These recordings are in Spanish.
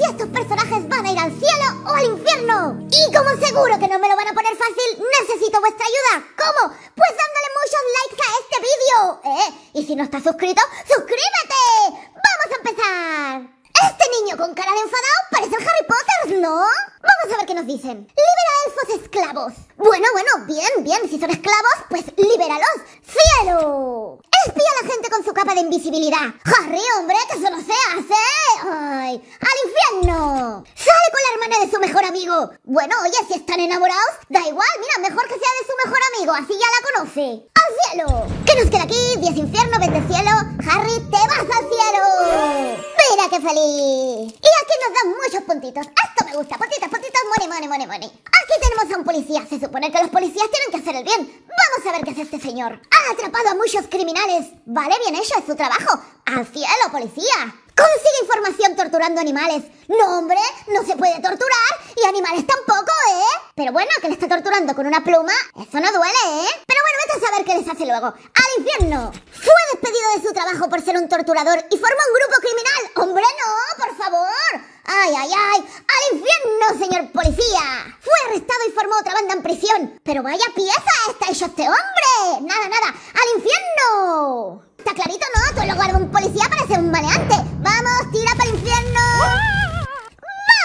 si estos personajes van a ir al cielo o al infierno. Y como seguro que no me lo van a poner fácil, necesito vuestra ayuda. ¿Cómo? Pues dándole muchos likes a este vídeo. ¿Eh? Y si no estás suscrito, ¡suscríbete! ¡Vamos a empezar! Este niño con cara de enfadado parece el Harry Potter, ¿no? Vamos a ver qué nos dicen. Libera elfos esclavos. Bueno, bueno, bien, bien. Si son esclavos, pues libéralos. ¡Cielo! Espía a la gente con su capa de invisibilidad. Harry, hombre, que eso no se hace. ¡Ay! ¡Al infierno! Sale con la hermana de su mejor amigo. Bueno, oye, si están enamorados, da igual. Mira, mejor que sea de su mejor amigo. Así ya la conoce. ¡Al cielo! ¿Qué nos queda aquí? Diez infierno, vete cielo. Harry, te vas al cielo. ¡Mira qué feliz! Nos dan muchos puntitos. Esto me gusta. Puntitos, puntitos, money, money, money, money. Aquí tenemos a un policía. Se supone que los policías tienen que hacer el bien. Vamos a ver qué hace este señor. Ha atrapado a muchos criminales. Vale, bien hecho, es su trabajo. Al cielo, policía. Consigue información torturando animales. No, hombre, no se puede torturar y animales tampoco, ¿eh? Pero bueno, que le está torturando con una pluma, eso no duele, ¿eh? Pero bueno, vete a saber qué les hace luego. ¡Al infierno! Fue despedido de su trabajo por ser un torturador y formó un grupo criminal. ¡Hombre, no! ¡Por favor! ¡Ay, ay, ay! ¡Al infierno, señor policía! Fue arrestado y formó otra banda en prisión. Pero vaya pieza está hecho este hombre. Nada, nada. ¡Al infierno! Está clarito, ¿no? Tú lugar de un policía parece un maleante. ¡Vamos, tira para el infierno!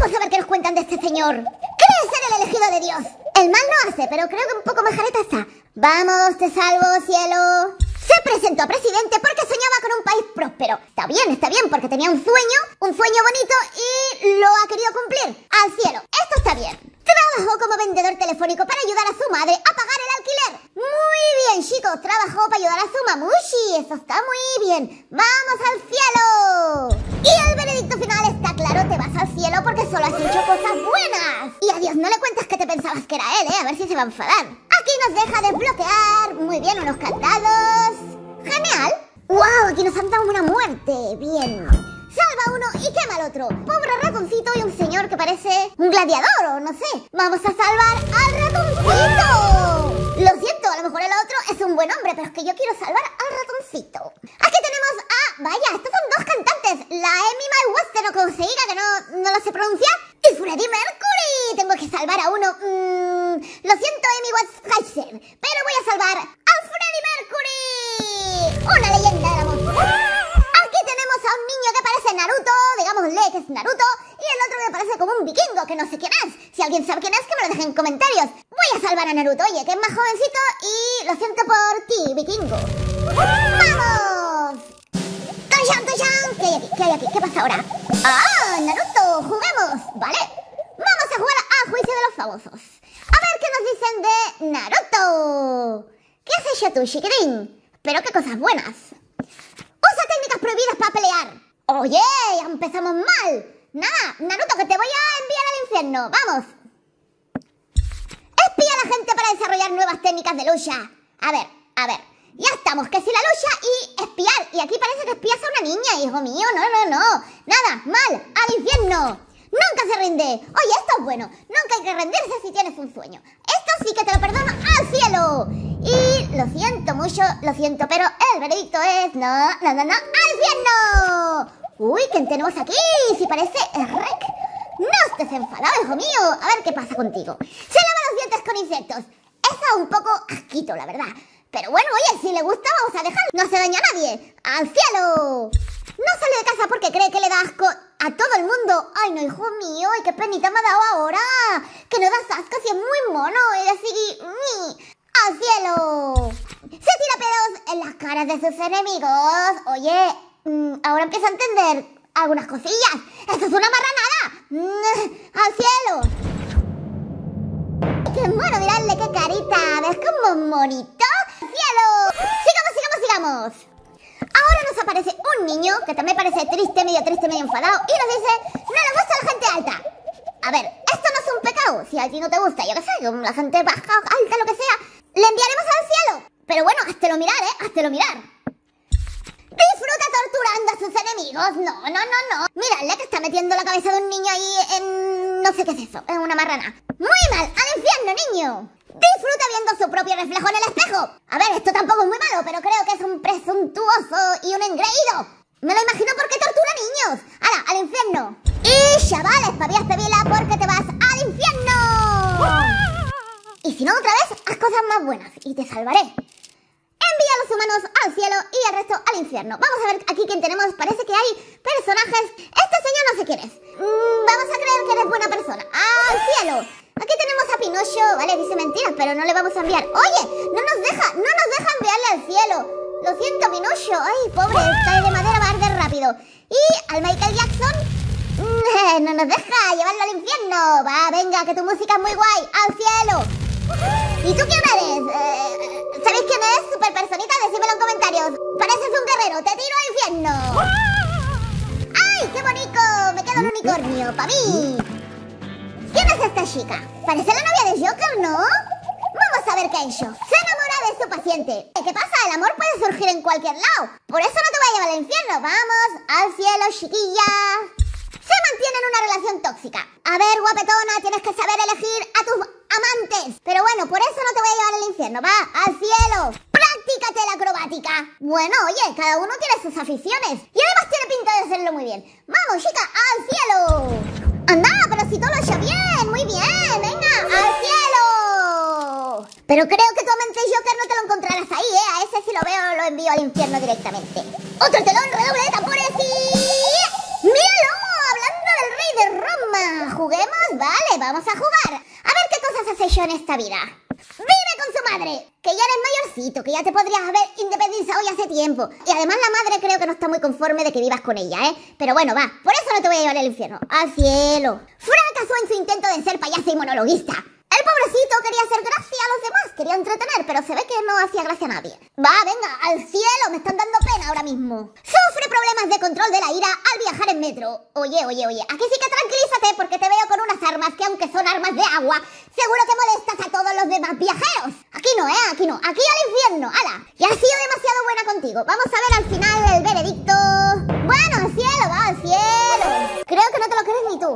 Vamos a ver qué nos cuentan de este señor. Cree ser el elegido de Dios. El mal no hace, pero creo que un poco majareta está. Vamos, te salvo, cielo. Se presentó a presidente porque soñaba con un país próspero. Está bien, está bien, porque tenía un sueño, un sueño bonito y lo querido cumplir. Al cielo. Esto está bien. Trabajó como vendedor telefónico para ayudar a su madre a pagar el alquiler. Muy bien, chicos. Trabajó para ayudar a su mamushi. Eso está muy bien. ¡Vamos al cielo! Y el veredicto final está claro. Te vas al cielo porque solo has hecho cosas buenas. Y a Dios no le cuentas que te pensabas que era él, ¿eh? A ver si se va a enfadar. Aquí nos deja desbloquear. Muy bien, unos candados. ¡Genial! ¡Wow! Aquí nos han dado una muerte. Bien. Salva uno y quema al otro. Pobre ratoncito y un señor que parece un gladiador o no sé. Vamos a salvar al ratoncito. Lo siento, a lo mejor el otro es un buen hombre, pero es que yo quiero salvar al ratoncito. Aquí tenemos a... Vaya, estos son dos cantantes. La Amy My Western o como que no, no lo sé pronunciar. Y Freddie Mercury. Tengo que salvar a uno. Mm, lo siento, Amy Westheiser, que no sé quién es. Si alguien sabe quién es, que me lo deje en comentarios. Voy a salvar a Naruto, oye, que es más jovencito, y lo siento por ti, vikingo. ¡Vamos! ¡Toyan, toyan! ¿Qué hay aquí? ¿Qué hay aquí? ¿Qué pasa ahora? ¡Ah, Naruto! ¡Juguemos! ¿Vale? Vamos a jugar a Juicio de los Famosos. A ver qué nos dicen de Naruto. ¿Qué has hecho tú, chiquitín? Pero qué cosas buenas. Usa técnicas prohibidas para pelear. Oye, ya empezamos mal. Nada, Naruto, que te voy a enviar infierno. Vamos. Espía a la gente para desarrollar nuevas técnicas de lucha. A ver, a ver. Ya estamos, que si la lucha y espiar. Y aquí parece que espías a una niña, hijo mío. No, no, no. Nada, mal, al infierno. Nunca se rinde. Oye, esto es bueno. Nunca hay que rendirse si tienes un sueño. Esto sí que te lo perdono al cielo. Y lo siento mucho, lo siento, pero el veredicto es no, no, no, no, al infierno. Uy, ¿quién tenemos aquí? Si parece Rec. No estés enfadado, hijo mío. A ver qué pasa contigo. Se lava los dientes con insectos. Eso un poco asquito, la verdad. Pero bueno, oye, si le gusta, vamos a dejar. No se daña a nadie. ¡Al cielo! No sale de casa porque cree que le da asco a todo el mundo. Ay, no, hijo mío, ay, qué penita me ha dado ahora. Que no das asco si es muy mono. Y así. ¡al cielo! Se tira pedos en las caras de sus enemigos. Oye, mm, ahora empiezo a entender algunas cosillas. ¡Esto es una marranada! ¡Al cielo! ¡Qué mono! Miradle qué carita. ¿Ves como monito? ¡Cielo! ¡Sigamos, sigamos, sigamos! Ahora nos aparece un niño que también parece triste, medio triste, medio enfadado y nos dice, no le gusta la gente alta. A ver, esto no es un pecado. Si a ti no te gusta, yo qué sé, la gente baja, alta, lo que sea, le enviaremos al cielo. Pero bueno, háztelo mirar, ¿eh? Háztelo mirar. Disfruta torturando a sus enemigos. No, no, no, no. Miradle que está metiendo la cabeza de un niño ahí en... No sé qué es eso, es una marrana. ¡Muy mal! ¡Al infierno, niño! ¡Disfruta viendo su propio reflejo en el espejo! A ver, esto tampoco es muy malo, pero creo que es un presuntuoso y un engreído. Me lo imagino porque tortura niños. ¡Hala, al infierno! Y chavales, pavías pebila porque te vas al infierno. ¡Ah! Y si no otra vez, haz cosas más buenas y te salvaré. Humanos al cielo y al resto al infierno. Vamos a ver aquí quién tenemos. Parece que hay personajes. Este señor no sé quién es. Mm, vamos a creer que eres buena persona. ¡Al cielo! Aquí tenemos a Pinocho. Vale, dice mentiras, pero no le vamos a enviar. Oye, no nos deja, no nos deja enviarle al cielo. Lo siento, Pinocho. Ay, pobre, está de madera va a arder rápido. Y al Michael Jackson mm, no nos deja llevarlo al infierno. Va, venga, que tu música es muy guay. ¡Al cielo! ¿Y tú quién eres? Eh, ¿Sabéis quién es? Super personita, decímelo en comentarios. Pareces un guerrero, te tiro al infierno. ¡Ay, qué bonito! Me quedo un unicornio, para mí. ¿Quién es esta chica? Parece la novia de Joker, ¿no? Vamos a ver qué ha hecho. Se enamora de su paciente. ¿Qué pasa? El amor puede surgir en cualquier lado. Por eso no te voy a llevar al infierno. Vamos, al cielo, chiquilla. Se mantiene en una relación tóxica. A ver, guapetona, tienes que saber tus por eso no te voy a llevar al infierno, va, al cielo. Practícate la acrobática. Bueno, oye, cada uno tiene sus aficiones. Y además tiene pinta de hacerlo muy bien. Vamos, chica, al cielo. Anda, pero si todo lo hecho bien, muy bien, venga, al cielo. Pero creo que tu amante Joker no te lo encontrarás ahí, ¿eh? A ese si lo veo lo envío al infierno directamente. Otro telón, redoble de tambores y... ¡Míralo! Hablando del rey de Roma. ¿Juguemos? Vale, vamos a jugar en esta vida? Vive con su madre, que ya eres mayorcito, que ya te podrías haber independizado ya hace tiempo. Y además la madre creo que no está muy conforme de que vivas con ella, ¿eh? Pero bueno, va, por eso no te voy a llevar al infierno, al cielo. Fracasó en su intento de ser payaso y monologuista. Pobrecito quería hacer gracia a los demás, quería entretener, pero se ve que no hacía gracia a nadie. Va, venga, al cielo, me están dando pena ahora mismo. Sufre problemas de control de la ira al viajar en metro. Oye, oye, oye, aquí sí que tranquilízate porque te veo con unas armas que aunque son armas de agua, seguro que molestas a todos los demás viajeros. Aquí no, eh, aquí no, aquí al infierno, ala. Ya ha sido demasiado buena contigo. Vamos a ver al final el veredicto. Bueno, al cielo, va, al cielo. Creo que no te lo crees ni tú.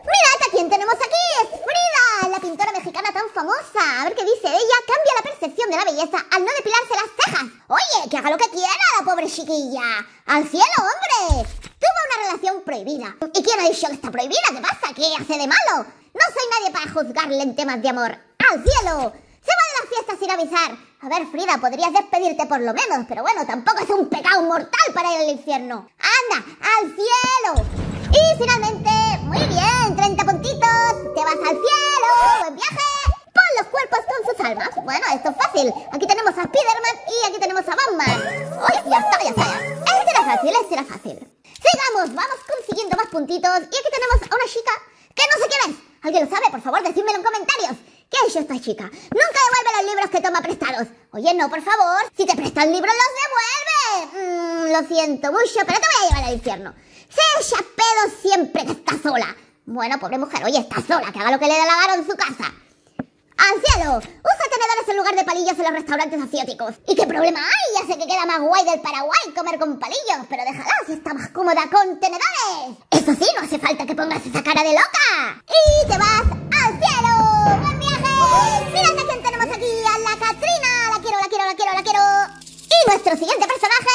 Mirad a quién tenemos aquí, es Frida, la pintora mexicana tan famosa. A ver qué dice ella, cambia la percepción de la belleza al no depilarse las cejas. Oye, que haga lo que quiera la pobre chiquilla. Al cielo, hombre. Tuvo una relación prohibida. ¿Y quién ha dicho que está prohibida? ¿Qué pasa? ¿Qué hace de malo? No soy nadie para juzgarle en temas de amor. ¡Al cielo! Se va de las fiestas sin avisar. A ver, Frida, podrías despedirte por lo menos, pero bueno, tampoco es un pecado mortal para ir al infierno. ¡Anda! ¡Al cielo! Y finalmente, muy bien, 30 puntitos, te vas al cielo, buen viaje. Pon los cuerpos con sus almas. Bueno, esto es fácil. Aquí tenemos a Spiderman y aquí tenemos a Batman. Uy, ya está, ya está. Ya. Este era fácil, este era fácil. Sigamos, vamos consiguiendo más puntitos. Y aquí tenemos a una chica que no sé quién es. ¿Alguien lo sabe? Por favor, decídmelo en comentarios. ¿Qué ha hecho esta chica? Nunca devuelve los libros que toma prestados. Oye, no, por favor. Si te prestan libros, los devuelve. Mm, lo siento mucho, pero te voy a llevar al infierno. Se echa pedo siempre que está sola. Bueno, pobre mujer, oye, está sola, que haga lo que le dé la gana en su casa. ¡Anciano! Usa tenedores en lugar de palillos en los restaurantes asiáticos. ¿Y qué problema hay? Ya sé que queda más guay del Paraguay comer con palillos, pero déjala si está más cómoda con tenedores. Eso sí, no hace falta que pongas esa cara de loca. Y te vas al cielo. ¡Buen viaje! Mira a quién tenemos aquí, a la Katrina. La quiero, la quiero, la quiero, la quiero. Y nuestro siguiente personaje,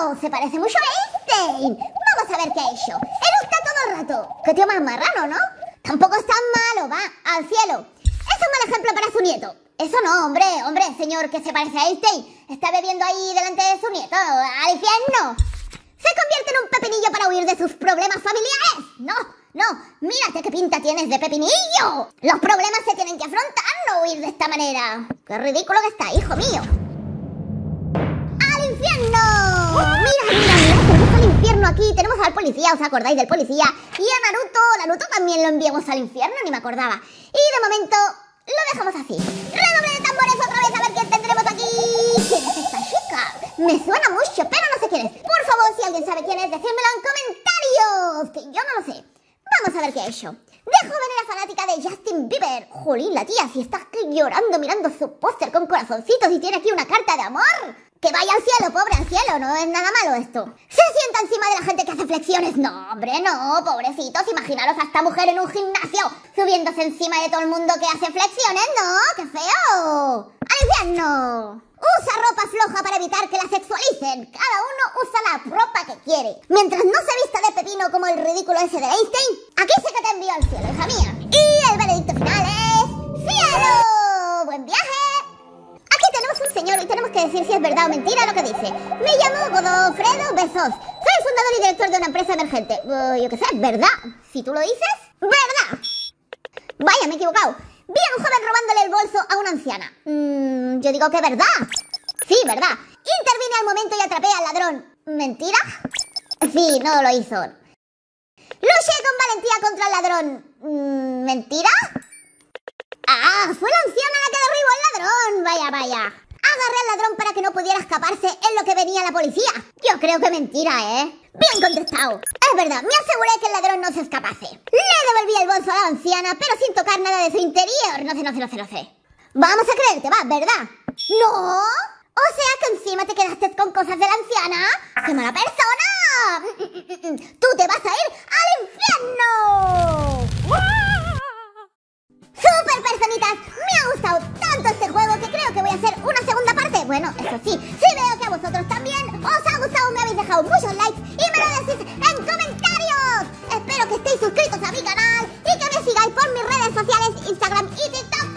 oh, se parece mucho a Einstein. Vamos a ver qué ha hecho. Eructa todo el rato. Qué tío más marrano, ¿no? Tampoco es tan malo, va, al cielo. Mal ejemplo para su nieto. Eso no, hombre, hombre, señor que se parece a Einstein. Está bebiendo ahí delante de su nieto. ¡Al infierno! Se convierte en un pepinillo para huir de sus problemas familiares. No, no, mírate qué pinta tienes de pepinillo. Los problemas se tienen que afrontar, no huir de esta manera. Qué ridículo que está, hijo mío. ¡Al infierno! Mira, mira, mira, tenemos al infierno aquí. Tenemos al policía, ¿os acordáis del policía? Y a Naruto, Naruto también lo enviamos al infierno, ni me acordaba. Y de momento lo dejamos así. Redoble de tambores otra vez a ver quién tendremos aquí. ¿Quién es esta chica? Me suena mucho, pero no sé quién es. Por favor, si alguien sabe quién es, decídmelo en comentarios. Que yo no lo sé. Vamos a ver qué ha hecho. De joven era fanática de Justin Bieber. Jolín, la tía, si está llorando mirando su póster con corazoncitos y tiene aquí una carta de amor. Que vaya al cielo, pobre al cielo, no es nada malo esto. Se sienta encima de la gente que hace flexiones. No, hombre, no, pobrecitos. Imaginaros a esta mujer en un gimnasio subiéndose encima de todo el mundo que hace flexiones. No, qué feo. Al infierno. Usa ropa floja para evitar que la sexualicen. Cada uno usa la ropa que quiere. Mientras no se vista de pepino como el ridículo ese de Einstein, aquí se que te envío al cielo, hija mía. Y el veredicto final es... ¡Cielo! ¡Buen viaje! que decir si es verdad o mentira lo que dice. Me llamo Godofredo Besos. Soy fundador y director de una empresa emergente. Uh, yo qué sé, ¿verdad? Si tú lo dices, ¿verdad? Vaya, me he equivocado. Vi a un joven robándole el bolso a una anciana. Mm, yo digo que verdad. Sí, verdad. Intervine al momento y atrapé al ladrón. ¿Mentira? Sí, no lo hizo. Luché con valentía contra el ladrón. Mm, ¿Mentira? Ah, fue la anciana la que derribó al ladrón. Vaya, vaya. Agarré al ladrón para que no pudiera escaparse en lo que venía la policía. Yo creo que mentira, ¿eh? Bien contestado. Es verdad, me aseguré que el ladrón no se escapase. Le devolví el bolso a la anciana, pero sin tocar nada de su interior. No sé, no sé, no sé, no sé. Vamos a creerte, va, ¿verdad? ¿No? O sea que encima te quedaste con cosas de la anciana. ¡Qué mala persona! ¡Tú te vas a ir al infierno! ¡Super personitas! Me ha gustado que voy a hacer una segunda parte. Bueno, eso sí, si veo que a vosotros también os ha gustado, me habéis dejado muchos likes y me lo decís en comentarios. Espero que estéis suscritos a mi canal y que me sigáis por mis redes sociales, Instagram y TikTok.